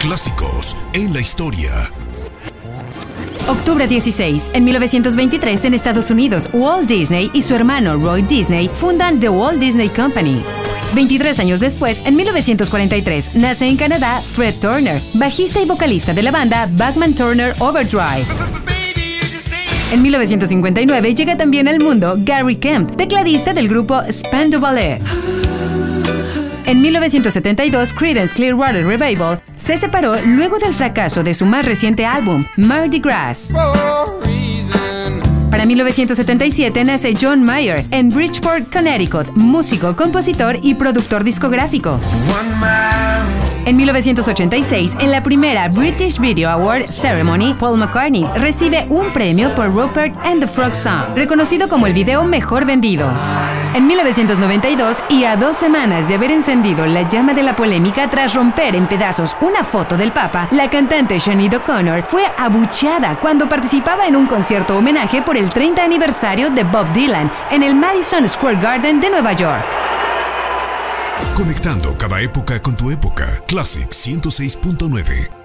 Clásicos en la historia. Octubre 16. En 1923, en Estados Unidos, Walt Disney y su hermano Roy Disney fundan The Walt Disney Company. 23 años después, en 1943, nace en Canadá Fred Turner, bajista y vocalista de la banda Bachman Turner Overdrive. En 1959 llega también al mundo Gary Kemp, tecladista del grupo Spandau Ballet. En 1972, Creedence Clearwater Revival se separó luego del fracaso de su más reciente álbum, Mardi Gras. Para 1977 nace John Mayer en Bridgeport, Connecticut, músico, compositor y productor discográfico. En 1986, en la primera British Video Award Ceremony, Paul McCartney recibe un premio por Rupert and the Frog Song, reconocido como el video mejor vendido. En 1992, y a dos semanas de haber encendido la llama de la polémica tras romper en pedazos una foto del Papa, la cantante Sinead O'Connor fue abucheada cuando participaba en un concierto homenaje por el 30 aniversario de Bob Dylan en el Madison Square Garden de Nueva York. Conectando cada época con tu época. Classic 106.9.